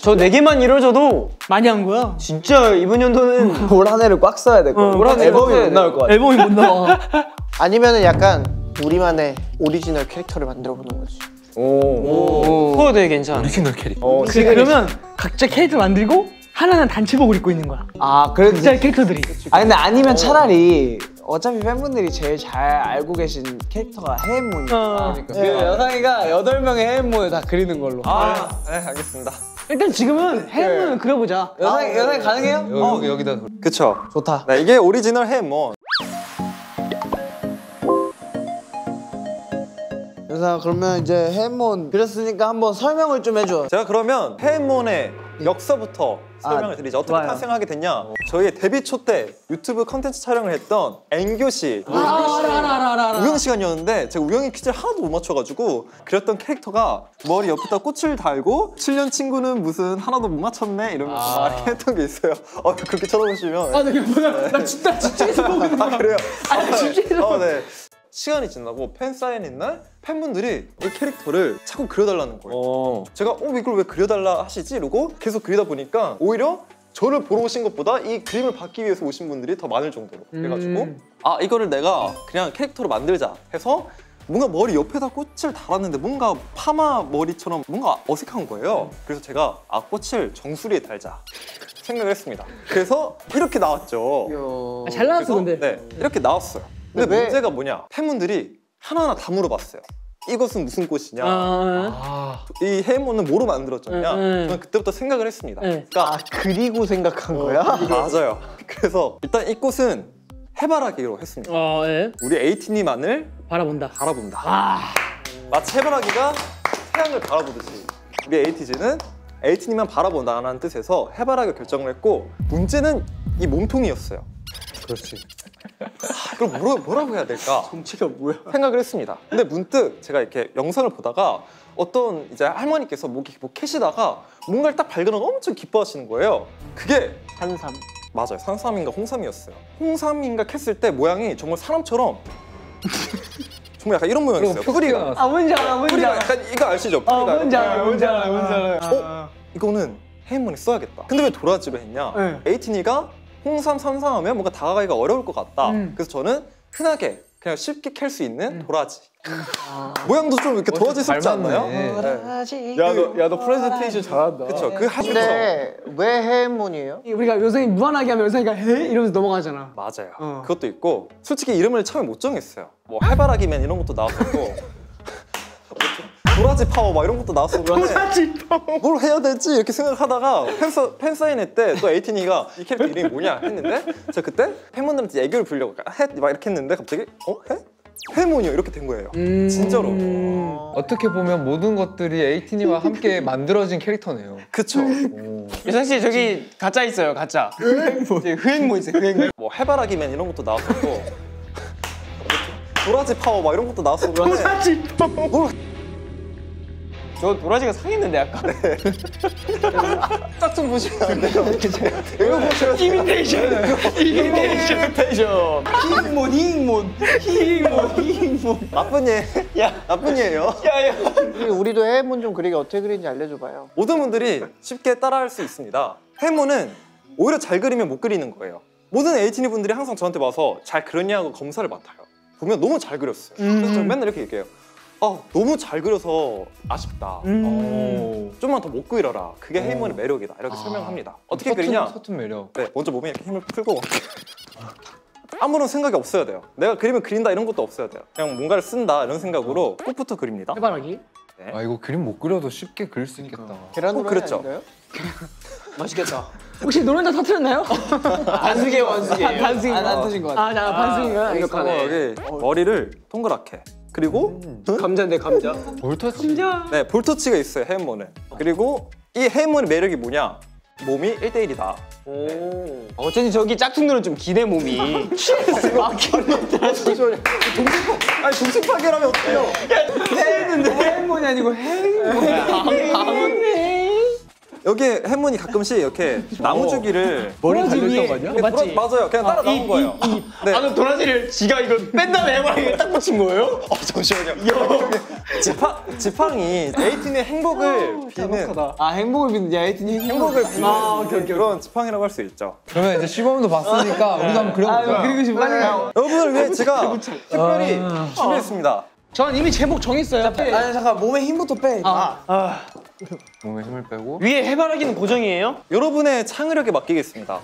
저 네 개만 이뤄져도 많이 한 거야? 진짜 이번 연도는 올 한 해를 꽉 써야 될것 같아. 올 한해를 앨범이 못 나올 것 같아. 앨범이 못 나와. 아니면은 약간 우리만의 오리지널 캐릭터를 만들어 보는 거지. 오. 그거 되게 괜찮아. 오리지널 캐릭. 어, 그래, 그러면 각자 캐릭터 만들고 하나는 단체복을 입고 있는 거야. 아, 그래도. 각자의 캐릭터들이. 아, 근데 아니면 차라리 어차피 팬분들이 제일 잘 알고 계신 캐릭터가 헤헷몬이니까. 어. 그 여상이가 여덟 명의 헤헷몬을 다 그리는 걸로. 아, 네, 알겠습니다. 일단 지금은 헤헷몬을 그려보자. 여상이, 여상이 가능해요? 여, 기 여기다. 그쵸. 좋다. 네, 이게 오리지널 헤헷몬. 여상 그러면 이제 헤헷몬 그렸으니까 한번 설명을 좀 해줘. 제가 그러면 헤헷몬의 역사부터 설명을 드리죠. 어떻게 좋아요. 탄생하게 됐냐? 저희의 데뷔 초 때 유튜브 컨텐츠 촬영을 했던 앵교 씨. 알아. 우영 시간이었는데 제가 우영이 퀴즈를 하나도 못 맞춰가지고 그렸던 캐릭터가 머리 옆에다 꽃을 달고 7년 친구는 무슨 하나도 못 맞췄네 이러면서 말했던 게 있어요. 어, 그렇게 쳐다보시면 아, 나 이거 뭐야? 나 진짜 집중해서 보고 있는 아 거야. 그래요? 아니, 집중해서. 어, 네. 시간이 지나고 팬 사인인 날 팬분들이 이 캐릭터를 자꾸 그려달라는 거예요. 제가 어 이걸 왜 그려달라 하시지? 이러고 계속 그리다 보니까 오히려 저를 보러 오신 것보다 이 그림을 받기 위해서 오신 분들이 더 많을 정도로 그래가지고 음. 아 이거를 내가 그냥 캐릭터로 만들자 해서 뭔가 머리 옆에다 꽃을 달았는데 뭔가 파마 머리처럼 뭔가 어색한 거예요. 그래서 제가 아 꽃을 정수리에 달자 생각을 했습니다. 그래서 이렇게 나왔죠. 아, 잘 나왔어, 근데. 네, 이렇게 나왔어요. 근데 왜- 문제가 뭐냐? 팬분들이 하나하나 다 물어봤어요. 이것은 무슨 꽃이냐? 아, 이 해모는 뭐로 만들어졌냐? 응, 응. 저는 그때부터 생각을 했습니다. 네. 그러니까 아 그리고 생각한 거야? 맞아요. 그래서 일단 이 꽃은 해바라기로 했습니다. 어, 예. 우리 에이티니만을 바라본다. 바라본다. 아, 마치 해바라기가 태양을 바라보듯이 우리 에이티즈는 에이티니만 바라본다는 뜻에서 해바라기 결정을 했고 문제는 이 몸통이었어요. 그렇지. 그럼 뭐라, 뭐라고 해야 될까? 정치가 뭐야? 생각을 했습니다. 근데 문득 제가 이렇게 영상을 보다가 어떤 이제 할머니께서 뭐, 이렇게 뭐 캐시다가 뭔가를 딱 발견하고 엄청 기뻐하시는 거예요. 그게 한삼. 맞아요. 산삼인가 홍삼이었어요. 홍삼인가 캤을 때 모양이 정말 사람처럼 정말 약간 이런 모양이었어요. 뿌리가. 아, 뭔지 알아, 뭔지 뿌리가 알아. 약간 이거 아시죠? 아, 뿌리가 뭔지 알아, 뭔지 알아, 뭔지 알아. 어? 이거는 헤헷몬에 써야겠다. 근데 왜 도라지로 했냐? 네. 에이티니가 홍삼, 산삼하면 뭔가 다가가기가 어려울 것 같다. 음. 그래서 저는 흔하게 그냥 쉽게 캘 수 있는 도라지. 모양도 좀 이렇게 도라지스럽지 않나요? 네. 야 너 프레젠테이션 잘한다. 그쵸. 그 하시죠. 근데 왜 헤헷몬이에요? 우리가 여상이 무한하게 하면 여상이가 헤? 이러면서 넘어가잖아. 맞아요. 어. 그것도 있고 솔직히 이름을 처음에 못 정했어요. 뭐 해바라기맨 이런 것도 나왔었고 뭐 도라지 파워 막 이런 것도 나왔었는데 뭘 해야 될지 이렇게 생각하다가 팬서, 팬 사인회 때 또 에이티니가 이 캐릭터 이름이 뭐냐 했는데 제가 그때 팬분들한테 애교를 부리려고 헤 막 이렇게 했는데 갑자기 어? 헤? 헤헷몬이요 이렇게 된 거예요. 음. 진짜로. 어떻게 보면 모든 것들이 에이티니와 함께 만들어진 캐릭터네요. 그쵸. 여상 씨 저기 가짜 있어요 가짜. 흐행모 있어요 흐행모. 뭐 해바라기맨 이런 것도 나왔었고 뭐 도라지 파워 막 이런 것도 나왔었는데 저 도라지가 상했는데 약간. 딱 좀 보시면 안 돼요. 이거 보시면 이미테이션. 이미테이션. 텐션. 히익몬, 히익몬. 히익몬, 히익몬. 나쁜 예, 야 나쁜 예예요. 우리도 헤헷몬 좀 그리기 어떻게 그리는지 알려줘봐요. 모든 분들이 쉽게 따라할 수 있습니다. 헤헷몬은 오히려 잘 그리면 못 그리는 거예요. 모든 에이티니 분들이 항상 저한테 와서 잘 그렸냐고 검사를 맡아요. 보면 너무 잘 그렸어요. 그래서 저는 맨날 이렇게 얘기해요. 아 너무 잘 그려서 아쉽다. 음. 좀만 더 못 그려라. 그게 해모의 매력이다. 이렇게 설명합니다. 어떻게 서툰, 그리냐? 서툰 매력. 네, 먼저 몸에 이렇게 힘을 풀고 아무런 생각이 없어야 돼요. 내가 그림을 그린다 이런 것도 없어야 돼요. 그냥 뭔가를 쓴다 이런 생각으로 꽃부터 그립니다. 해바라기. 아 이거 그림 못 그려도 쉽게 그릴 수 있겠다. 계란 어, 후라이 그랬죠. 아닌가요? 맛있겠다. 혹시 노른자 터트렸나요? 반숙이에요 반숙이에요. 반숙인 거. 안 터진 것 같아. 아, 나 반숙인가요? 완벽하네. 여기 머리를 동그랗게 그리고 감자인데 감자. 볼터치. 진짜. 네 볼터치가 있어요 해머는 그리고 이 해머의 매력이 뭐냐 몸이 1대1이다 오. 어쩐지 저기 짝퉁들은 좀 기대 몸이. 아니 동심파괴라면 어때요? 해몬이 아니고 해몬. 여기에 해문이 가끔씩 이렇게 나무 주기를 머리 달렸던 거 아니야? 맞지? 맞아요. 그냥 따라 나온 거예요. 네. 아, 그럼 도라지를 지가 이거 뺀 다음에 해바라기에 딱 붙인 거예요? 어, 잠시만요. 지팡, 지팡이 에이틴의 행복을 비는 아 행복을 비는 야 에이틴이 행복을 비는 그런 지팡이라고 할 수 있죠. 그러면 이제 시범도 봤으니까 우리도 한번 그려보자. 그리고 싶어 빨리 여러분을 위해 제가 특별히 준비했습니다. 전 이미 제목 정했어요. 아니 잠깐 몸에 힘부터 빼 몸에 힘을 빼고. 위에 해바라기는 고정이에요? 여러분의 창의력에 맡기겠습니다.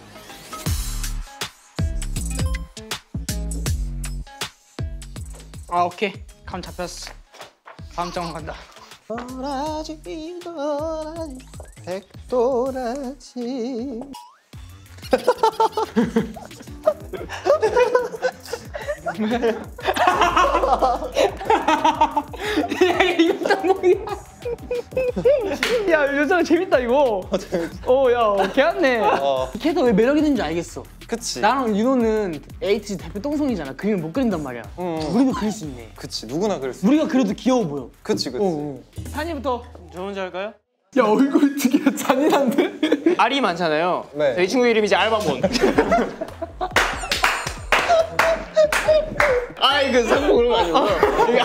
아 오케이 감 잡혔어. 다음 장만 간다. 도라지 도라지 백도라지 야 이거 딱 뭐야? 야 요즘 재밌다 이거. 어야 개왔네. 어, 걔가 왜 매력 있는지 알겠어. 그치. 나랑 윤호는 에이티 대표 똥송이잖아. 그림을 못 그린단 말이야. 음. 우리도 그릴 수 있네. 그치. 누구나 그럴 수. 우리가 그려도 귀여워 보여. 그치, 그치. 산이부터. 저 먼저 할까요? 야 얼굴 되게 잔인한데? 알이 많잖아요. 네. 이 친구 이름이 이제 알바몬. 아이 그 상품 그런 거 아니고요.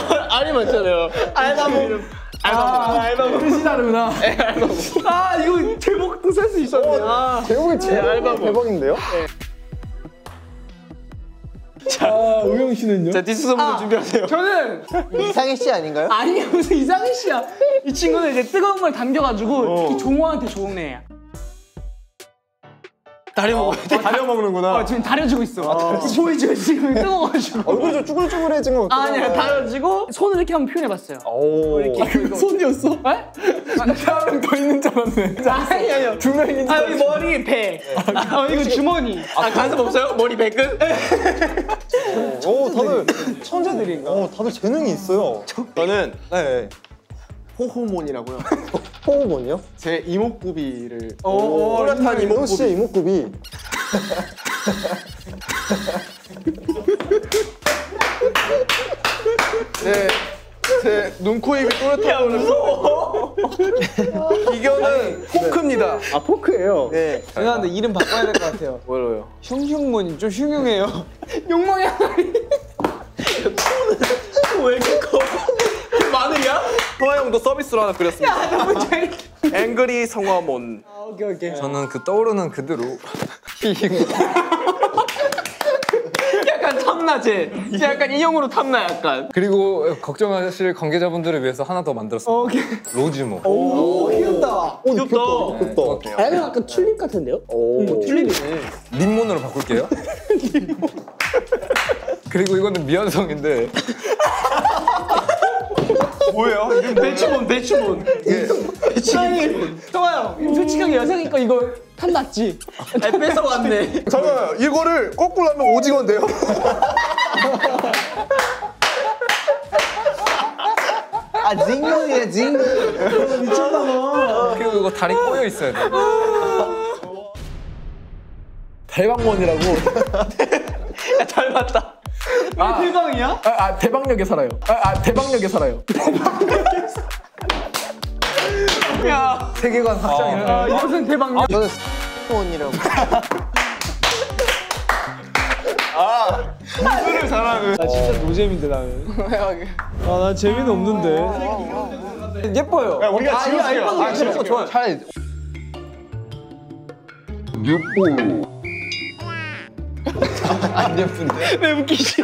알- 알이 많잖아요. 알바몬. 알바몬. 알바몬. 뜻이 다르구나. 아 이거 제목도 쓸 수 있었네. 아. 제목이 제일 알바몬. 대박인데요? 아 우영 씨는요? 자 디스 선물 준비하세요. 저는 이상해씨 아닌가요? 아니야 무슨 이상해씨야. 이 친구는 이제 뜨거운 걸 담겨가지고 특히 종호한테 좋은 애야. 다리 먹어. 다려 먹는구나. 어, 지금 다려지고 있어. 보이죠 지금 뜨거워가지고. 얼굴이 좀 쭈글쭈글해진 거 아니야 다려지고 손을 이렇게 한번 표현해봤어요. 오. 손이었어? 에? 한명더 있는 줄 알았네 아니 아니요. 두 명인 아 여기 머리 배. 아 이거 주머니. 아 가슴 없어요? 머리 배끝? 오, 다들 천재들인가? 어, 다들 재능이 있어요. 저는 네. 호호몬이라고요. 호흡원이요? 제 이목구비를 오, 또렷한 윤호 씨의 이목구비 네, 제 눈코입이 또렷하고 이거는 포크입니다. 아 포크예요? 네, 죄송한데 이름 바꿔야 될 것 같아요 뭐로요? 흉흉몬이 좀 흉흉해요 욕망의 왜 이렇게 커? 마늘이야? 소아 형도 서비스로 하나 그렸습니다. 너무 재밌게. 앵그리 성화몬. 오케이 오케이 저는 그 떠오르는 그대로 약간 탐나지? 약간 인형으로 탐나 약간. 그리고 걱정하실 관계자분들을 위해서 하나 더 만들었습니다. 로즈모. 오 귀엽다 오 귀엽다 귀엽다 약간 약간 튤립 같은데요? 림몬으로 바꿀게요. 그리고 이거는 미완성인데 뭐예요? 배추몬 배추몬. 아니 정아요 솔직하게 여성이 거 이거 탐났지? 아, 뺏어 왔네. 잠깐만, 이거를 거꾸로 하면 오징어인데요? 아 징몬이야 징몬 그리고 이거 다리 꼬여 있어야 돼. 대박몬이라고 야, 닮았다. 아, 대박이야? 아, 아 대박역에 살아요 아, 아 대박역에 살아요 야. 세계관 확장이네. 아, 이것은 대박이야. 저는 원이라고 술을 잘하는. 나 진짜 노잼인데 나는 아나 재미는 없는데 예뻐요 야, 우리가. 아, 지울 거 좋아요. 차라리 안 예쁜데? 왜 웃기지?